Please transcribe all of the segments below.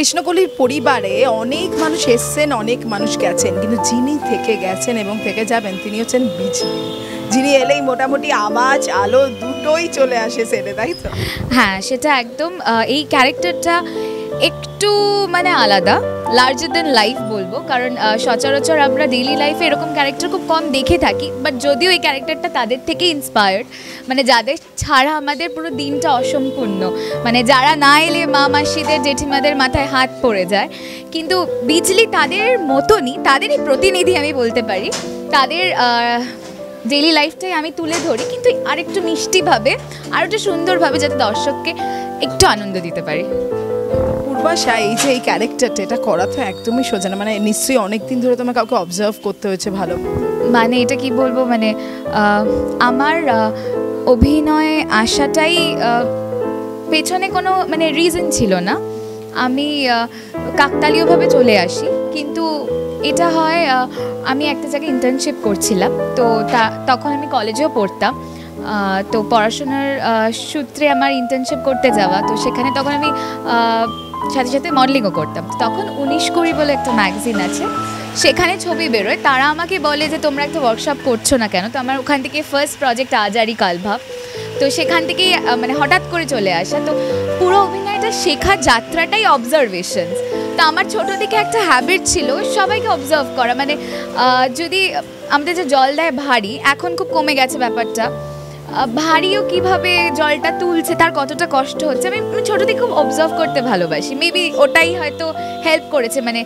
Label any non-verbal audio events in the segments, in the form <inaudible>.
কৃষ্ণকলির পরিবারে অনেক মানুষ এসছেন, অনেক মানুষ গেছেন, কিন্তু যিনি থেকে গেছেন এবং থেকে যাবেন তিনি হচ্ছেন বিজলি যিনি এলেই মোটামুটি আওয়াজ, আলো দুটোই চলে আসে সেটা তাই তো? হ্যাঁ সেটা একদম এই ক্যারেক্টারটা একটু মানে আলাদা। লার্জার দেন লাইফ বলব। কারণ সচরাচর আমরা ডেইলি লাইফে এরকম ক্যারেক্টার খুব কম দেখে থাকি বাট যদিও এই ক্যারেক্টারটা তাদের থেকে ইন্সপায়ার্ড মানে যাদের ছাড়া আমাদের পুরো দিনটা অসম্পূর্ণ মানে যারা না এলে মা মাসিদের জেঠিমাদের মাথায় হাত পড়ে যায়, কিন্তু বিজলি তাদের মতনই, তাদেরই প্রতিনিধি আমি বলতে পারি। তাদের ডেইলি লাইফটাই আমি তুলে ধরি, কিন্তু আরেকটু মিষ্টিভাবে আর একটু সুন্দরভাবে যাতে দর্শককে একটু আনন্দ দিতে পারি। পূর্বাশা এই যে এই ক্যারেক্টারটা এটা করা তো একদমই সোজা না। মানে নিশ্চয়ই অনেক দিন ধরে তোমার কাউকে অবজার্ভ করতে হয়েছে ভালো। মানে এটা কি বলব? মানে আমার অভিনয়ে আসাটাই পেছনে কোনো মানে রিজন ছিল না। আমি কাকতালীয়ভাবে চলে আসি। কিন্তু এটা হয় আমি একটা জায়গায় ইন্টার্নশিপ করছিলাম। তো তা, তখন আমি কলেজেও পড়তাম। তো পড়াশোনার সূত্রে আমার ইন্টার্নশিপ করতে যাওয়া। তো সেখানে তখন আমি সাথে সাথে মডেলিংও করতাম। তখন উনিশ কুড়ি বলে একটা ম্যাগাজিন আছে, সেখানে ছবি বেরোয়। তারা আমাকে বলে যে, তোমরা একটা ওয়ার্কশপ করছ না কেন? তো আমার ওখান থেকে ফার্স্ট প্রজেক্ট আজারি কালভাব তো সেখান থেকেই মানে হঠাৎ করে চলে আসা। তো পুরো অভিনয়টা শেখার যাত্রাটাই অবজারভেশনস তো আমার ছোটো দিকে একটা হ্যাবিট ছিল, সবাইকে অবজার্ভ করা। মানে যদি আমাদের যে জল দেয় ভারী, এখন খুব কমে গেছে ব্যাপারটা। ভারীও কীভাবে জলটা তুলছে, তার কতটা কষ্ট হচ্ছে? আমি ছোটো থেকে খুব অবজার্ভ করতে ভালোবাসি। মেবি ওটাই হয়তো হেল্প করেছে। মানে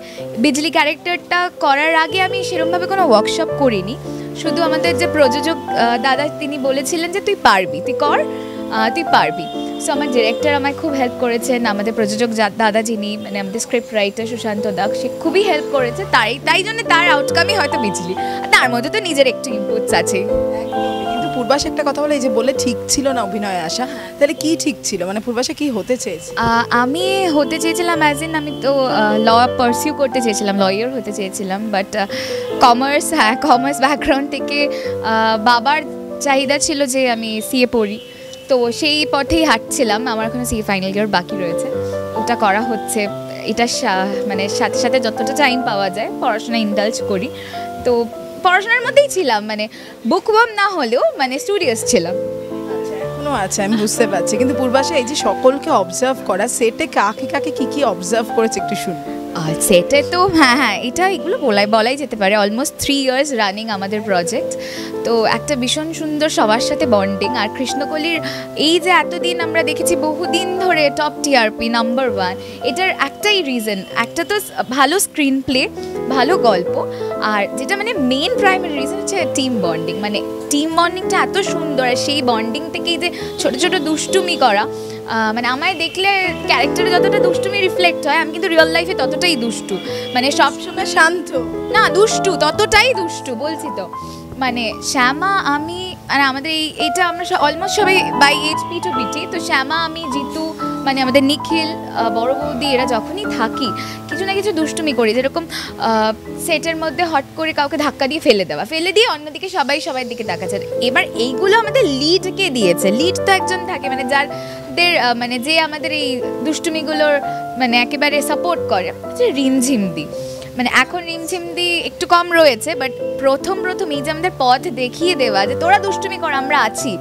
বিজলি ক্যারেক্টারটা করার আগে আমি সেরমভাবে কোনো ওয়ার্কশপ করিনি। শুধু আমাদের যে প্রযোজক দাদা তিনি বলেছিলেন যে তুই পারবি, তুই কর তুই পারবি। সো আমার ডিরেক্টর আমায় খুব হেল্প করেছেন। আমাদের প্রযোজক দাদা যিনি মানে আমাদের স্ক্রিপ্ট রাইটার সুশান্ত দাগ সে খুবই হেল্প করেছে। তাই তাই জন্য তার আউটকামই হয়তো বিজলি তার মধ্যে তো নিজের একটু ইনপুটস আছে পূর্বাশা একটা কথা বলে এই যে বলে ঠিক ছিল না অভিনয়ে আসা তাহলে কি ঠিক ছিল? মানে পূর্বাশা কি হতে চেয়েছে? আমি হতে চেয়েছিলাম অ্যাজ ইন আমি তো ল পারসিউ করতে চেয়েছিলাম লয়ার হতে চেয়েছিলাম বাট কমার্স হ্যাঁ কমার্স ব্যাকগ্রাউন্ড থেকে বাবার চাহিদা ছিল যে আমি সিএ পড়ি। তো সেই পথেই হাঁটছিলাম আমার এখনও সিএ ফাইনাল ইয়ার বাকি রয়েছে। ওটা করা হচ্ছে এটা মানে সাথে সাথে যতটা টাইম পাওয়া যায় পড়াশোনা ইন্ডালজ করি। তো পড়াশোনার মধ্যেই ছিলাম মানে বুকওয়ার্ম না হলেও মানে স্টুডিওস ছিলাম। আচ্ছা আছে, আমি বুঝতে পারছি। কিন্তু পূর্বাসে এই যে সকলকে অবজার্ভ করা সেটে কাকে কাকে কি কি অবজার্ভ করেছে একটু শুন আর সেটে তো হ্যাঁ হ্যাঁ এটা এগুলো বলাই বলাই যেতে পারে। অলমোস্ট থ্রি ইয়ার্স রানিং আমাদের প্রজেক্ট তো একটা ভীষণ সুন্দর সবার সাথে বন্ডিং আর কৃষ্ণকলির এই যে এতদিন আমরা দেখেছি, বহুদিন ধরে টপ টিআরপি নাম্বার ওয়ান এটার একটাই রিজন একটা তো ভালো স্ক্রিন প্লে ভালো গল্প। আর যেটা মানে মেন প্রাইমারি রিজন হচ্ছে টিম বন্ডিং মানে টিম বন্ডিংটা এত সুন্দর, আর সেই বন্ডিং থেকেই যে ছোট ছোট দুষ্টুমি করা। মানে আমায় দেখলে ক্যারেক্টারে যতটা দুষ্টুমি রিফ্লেক্ট হয় আমি কিন্তু রিয়েল লাইফে ততটাই দুষ্টু। মানে সবসময় শান্ত। না দুষ্টু ততটাই দুষ্টু বলছি তো। মানে শ্যামা আমি আর আমাদের এই এইটা আমরা অলমোস্ট সবাই বাই এইচ পি টু বিটি তো শ্যামা আমি জিতু মানে আমাদের নিখিল বড় বৌদি এরা যখনই থাকি কিছু না কিছু দুষ্টুমি করি। যেরকম সেটের মধ্যে হট করে কাউকে ধাক্কা দিয়ে ফেলে দেওয়া। ফেলে দিয়ে অন্যদিকে সবাই সবার দিকে তাকাচ্ছে। এবার এইগুলো আমাদের লিডকে দিয়েছে? লিড তো একজন থাকে মানে যার দের মানে যে আমাদের এই দুষ্টুমিগুলোর মানে একেবারে সাপোর্ট করে, হচ্ছে রিমঝিম দি মানে এখন রিমঝিম দি একটু কম রয়েছে বাট প্রথম প্রথম এই যে আমাদের পথ দেখিয়ে দেওয়া যে তোরা দুষ্টুমি কর, আমরা আছি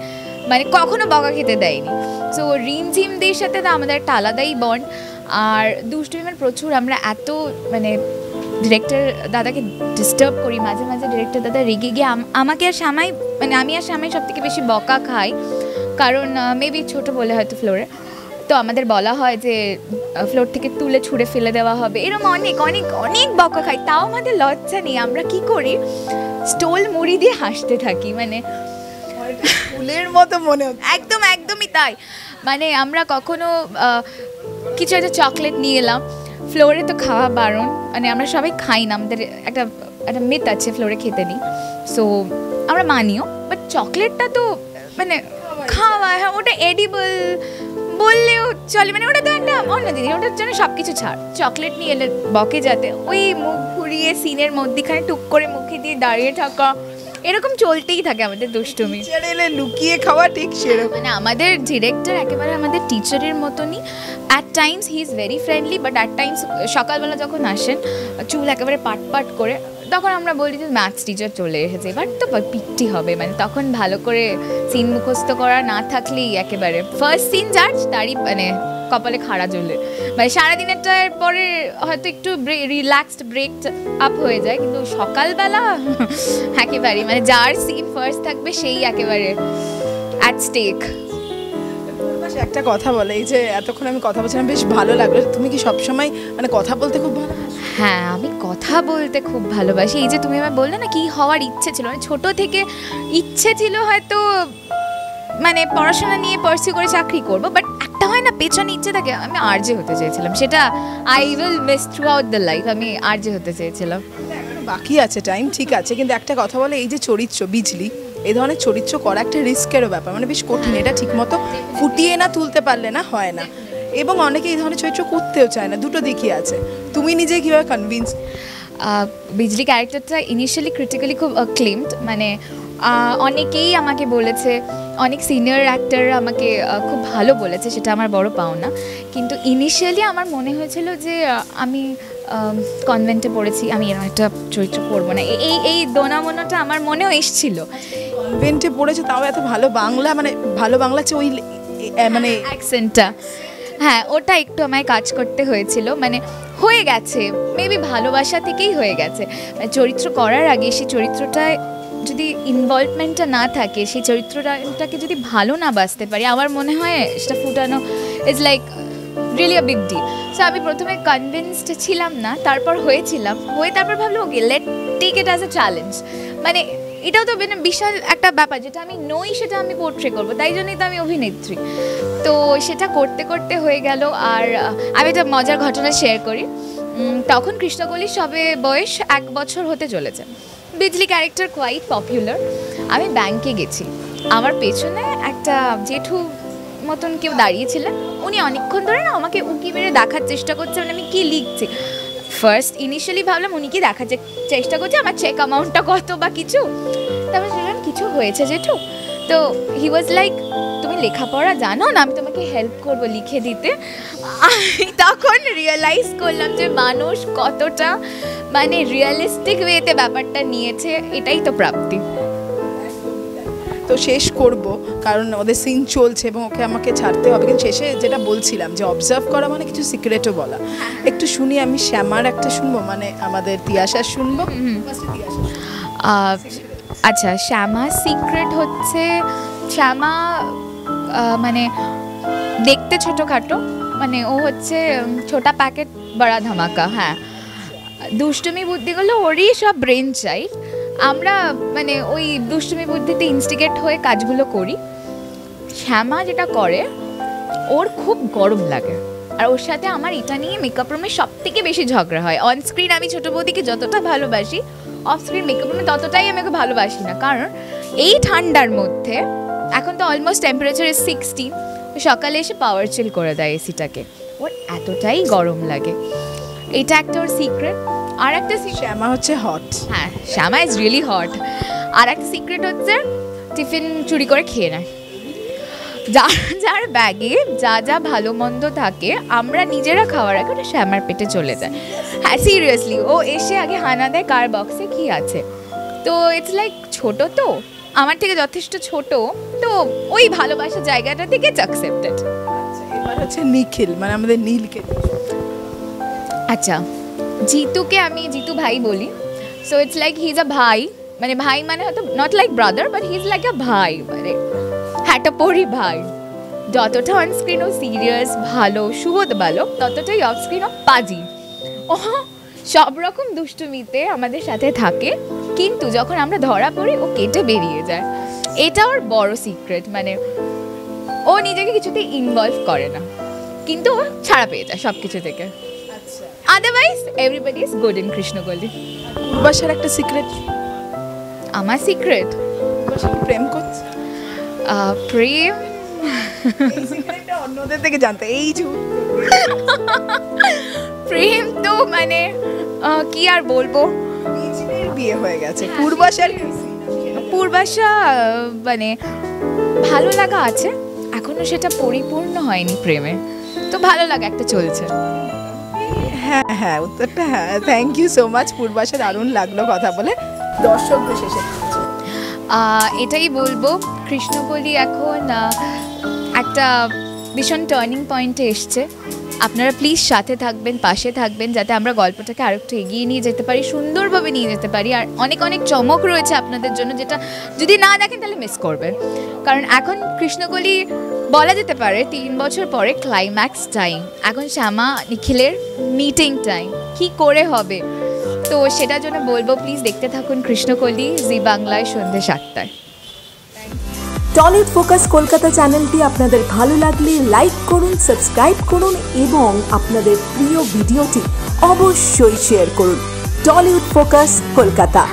মানে কখনো বকা খেতে দেয়নি। সো রিমঝিম দির সাথে তো আমাদের একটা আলাদাই বন্ড আর মানে প্রচুর, আমরা এত মানে ডিরেক্টর দাদাকে ডিস্টার্ব করি, মাঝে মাঝে ডিরেক্টর দাদা রেগে গিয়ে আম- আমাকে আর শ্যামাই মানে আমি আর শ্যামাই সব থেকে বেশি বকা খাই। কারণ মেবি ছোট বলে হয়তো ফ্লোরে তো আমাদের বলা হয় যে ফ্লোর থেকে তুলে ছুঁড়ে ফেলে দেওয়া হবে। এরকম অনেক অনেক অনেক বকা খাই। তাও আমাদের লজ্জা নেই। আমরা কি করি? স্টোল মুড়ি দিয়ে হাসতে থাকি মানে ফুলের মতো মনে একদম একদমই তাই। মানে আমরা কখনো কিছু একটা চকলেট নিয়ে এলাম। ফ্লোরে তো খাওয়া বারণ। মানে আমরা সবাই খাই না। আমাদের একটা একটা মিথ আছে ফ্লোরে খেতে নিই। সো আমরা মানিও। বাট চকলেটটা তো মানে খাওয়া হ্যাঁ ওটা এডিবল বললেও চলে। মানে ওটা তো একটা অন্য জিনিস ওটার জন্য সব কিছু ছাড়। চকলেট নিয়ে এলে বকে যাতে। ওই মুখ ঘুরিয়ে সিনের মধ্যেখানে টুক করে মুখে দিয়ে দাঁড়িয়ে থাকা এরকম চলতেই থাকে আমাদের দুষ্টুমি। এলে লুকিয়ে খাওয়া ঠিক সেরকম। মানে আমাদের ডিরেক্টর একেবারে আমাদের টিচারের মতনই। At times he is very friendly but at times সকালবেলা যখন আসেন চুল একেবারে পাট পাট করে তখন আমরা বলি যে ম্যাথস টিচার চলে এসেছে। এবার তো পিকটি হবে মানে তখন ভালো করে সিন মুখস্থ করা না থাকলেই একেবারে ফার্স্ট সিন যার, তারই মানে কপালে খাড়া জ্বলে। মানে সারাদিনেরটার পরে হয়তো একটু রিল্যাক্সড ব্রেক আপ হয়ে যায়, কিন্তু সকালবেলা <laughs> একেবারে মানে যার সিন ফার্স্ট থাকবে, সেই একেবারে অ্যাট স্টেক পাশে একটা কথা বলে এই যে এতক্ষণ আমি কথা বলছিলাম বেশ ভালো লাগল। তুমি কি সবসময় মানে কথা বলতে খুব ভালো হ্যাঁ আমি কথা বলতে খুব ভালোবাসি। এই যে তুমি আমার বললে না কি হওয়ার ইচ্ছে ছিল মানে ছোট থেকে ইচ্ছে ছিল হয়তো মানে পড়াশোনা নিয়ে পার্সিউ করে চাকরি করব বাট একটা হয় না পেছনে ইচ্ছে থাকে আমি আরজে হতে চেয়েছিলাম। সেটা I will miss throughout the life আমি আরজে হতে চেয়েছিলাম। বাকি আছে টাইম ঠিক আছে কিন্তু একটা কথা বলে এই যে চরিত্র বিজলি এই ধরনের চরিত্র করা একটা রিস্কেরও ব্যাপার। মানে বেশ কঠিন, এটা ঠিকমতো ফুটিয়ে না তুলতে পারলে না হয় না। এবং অনেকে এই ধরনের চরিত্র করতেও চায় না, দুটো দিকই আছে। তুমি নিজে কীভাবে কনভিন্স বিজলি ক্যারেক্টারটা ইনিশিয়ালি ক্রিটিক্যালি খুব ক্লেমড মানে অনেকেই আমাকে বলেছে, অনেক সিনিয়র অ্যাক্টর আমাকে খুব ভালো বলেছে, সেটা আমার বড় পাওনা। কিন্তু ইনিশিয়ালি আমার মনে হয়েছিল যে আমি কনভেন্টে পড়েছি। আমি এরকম একটা চরিত্র করব না। এই এই দোনামোনাটা আমার মনেও এসছিল। কনভেন্টে পড়েছে তাও এত ভালো বাংলা মানে ভালো বাংলা চেয়ে ওই মানে অ্যাকসেন্টটা হ্যাঁ ওটা একটু আমায় কাজ করতে হয়েছিল। মানে হয়ে গেছে। মেবি ভালোবাসা থেকেই হয়ে গেছে। মানে চরিত্র করার আগে সেই চরিত্রটায় যদি ইনভলভমেন্টটা না থাকে সেই চরিত্রটাকে যদি ভালো না বাঁচতে পারি আমার মনে হয় সেটা ফুটানো is like really a big deal so আমি প্রথমে কনভিন্সড ছিলাম না, তারপর হয়েছিলাম। হয়ে তারপর ভাবলাম okay let take it as a challenge মানে এটাও তো বিশাল একটা ব্যাপার, যেটা আমি নই সেটা আমি পোর্ট্রে করব, তাই জন্যই তো আমি অভিনেত্রী। তো সেটা করতে করতে হয়ে গেল, আর আমি একটা মজার ঘটনা শেয়ার করি। তখন কৃষ্ণকলি সবে বয়স এক বছর হতে চলেছে। বিজলি ক্যারেক্টার কোয়াইট পপুলার আমি ব্যাংকে গেছি। আমার পেছনে একটা জেঠু মতন কেউ দাঁড়িয়েছিলেন, উনি অনেকক্ষণ ধরে না আমাকে উকি মেরে দেখার চেষ্টা করছে মানে আমি কী লিখছি। ফার্স্ট ইনিশিয়ালি ভাবলাম উনি কি দেখার চেষ্টা করছে, আমার চেক অ্যামাউন্টটা কত বা কিছু। তারপর শুনলাম কিছু হয়েছে জেঠু। তো হি ওয়াজ লাইক তুমি লেখাপড়া জানো না, আমি তোমাকে হেল্প করব লিখে দিতে। আমি তখন রিয়েলাইজ করলাম যে মানুষ কতটা মানে রিয়েলিস্টিক ওয়েতে ব্যাপারটা নিয়েছে, এটাই তো প্রাপ্তি। তো শেষ করব কারণ ওদের সিন চলছে এবং ওকে আমাকে ছাড়তে হবে। কিন্তু শেষে যেটা বলছিলাম যে অবজার্ভ করা মানে কিছু সিক্রেটও বলা। একটু শুনি আমি শ্যামার একটা শুনব মানে আমাদের তিয়াশা শুনব। আচ্ছা শ্যামা সিক্রেট হচ্ছে শ্যামা মানে দেখতে ছোটোখাটো মানে ও হচ্ছে ছোটা প্যাকেট বড়া ধামাকা হ্যাঁ। দুষ্টুমি বুদ্ধিগুলো ওরই সব ব্রেন চাই। আমরা মানে ওই দুষ্টুমি বুদ্ধিতে ইনস্টিগেট হয়ে কাজগুলো করি। শ্যামা যেটা করে, ওর খুব গরম লাগে। আর ওর সাথে আমার এটা নিয়ে মেকআপ রুমে সব থেকে বেশি ঝগড়া হয়। অন স্ক্রিন আমি ছোটো বৌদিকে যতটা ভালোবাসি অফ স্ক্রিন মেকআপ রুমে ততটাই আমি ওকে ভালোবাসি না। কারণ এই ঠান্ডার মধ্যে, এখন তো অলমোস্ট টেম্পারেচার সিক্সটি সকালে এসে পাওয়ার চিল করে দেয় এসিটাকে ওর এতটাই গরম লাগে। এটা একটা ওর সিক্রেট আর একটা শ্যামা হচ্ছে হট হ্যাঁ শ্যামা ইজ রিয়েলি হট আর একটা সিক্রেট হচ্ছে টিফিন চুরি করে খেয়ে নেয়। যার যার ব্যাগে যা যা ভালো মন্দ থাকে আমরা নিজেরা খাওয়ার আগে ওটা শ্যামার পেটে চলে যায়। হ্যাঁ সিরিয়াসলি ও এসে আগে হানা দেয় কার বক্সে কি আছে। তো ইটস লাইক ছোট তো আমার থেকে যথেষ্ট ছোট তো ওই ভালোবাসার জায়গাটা থেকে অ্যাকসেপ্টেড এবার হচ্ছে নিখিল মানে আমাদের নীলকে। আচ্ছা জিতুকে আমি জিতু ভাই বলি। So it's like he is a ভাই। মানে ভাই মানে হয়তো not like brother but he is like a ভাই। মানে হ্যাটা পড়ি ভাই। যতটা অন স্ক্রিন ও সিরিয়াস ভালো, সুবোধ ভালো, ততটাই অফ স্ক্রিন পাজি। ও সব রকম দুষ্টুমিতে আমাদের সাথে থাকে। কিন্তু যখন আমরা ধরা পড়ি, ও কেটে বেরিয়ে যায়। এটা ওর বড় সিক্রেট মানে ও নিজেকে কিছুতে ইনভলভ করে না। কিন্তু ও ছাড়া পেয়ে যায় সব কিছু থেকে। Otherwise everybody is good in Krishnakoli পূর্বাশার একটা সিক্রেট আমার সিক্রেট প্রেম করছে প্রেম? অন্যদের থেকে জানতে এই প্রেম তো মানে কি আর বলব? বিয়ে হয়ে গেছে। পূর্বাশার পূর্বাশা মানে ভালো লাগা আছে এখনও সেটা পরিপূর্ণ হয়নি প্রেমে তো ভালো লাগা একটা চলছে। হ্যাঁ হ্যাঁ উত্তরটা হ্যাঁ। Thank you so much Purbasha দারুণ লাগল কথা বলে। দর্শকদের শেষে। এটাই বলব কৃষ্ণকলি এখন একটা ভীষণ টার্নিং পয়েন্টে এসছে। আপনারা প্লিজ সাথে থাকবেন, পাশে থাকবেন, যাতে আমরা গল্পটাকে আরেকটু এগিয়ে নিয়ে যেতে পারি, সুন্দরভাবে নিয়ে যেতে পারি। আর অনেক অনেক চমক রয়েছে আপনাদের জন্য যেটা যদি না দেখেন তাহলে মিস করবেন। কারণ এখন কৃষ্ণকলি বলা যেতে পারে তিন বছর পরে ক্লাইম্যাক্স টাইম এখন শ্যামা নিখিলের মিটিং টাইম কি করে হবে? তো সেটার জন্য বলব প্লিজ দেখতে থাকুন কৃষ্ণকলি, জি বাংলায় সন্ধ্যে সাতটায়। টলিউড ফোকাস কলকাতা চ্যানেলটি আপনাদের ভালো লাগলে লাইক করুন, সাবস্ক্রাইব করুন এবং আপনাদের প্রিয় ভিডিওটি অবশ্যই শেয়ার করুন। টলিউড ফোকাস কলকাতা।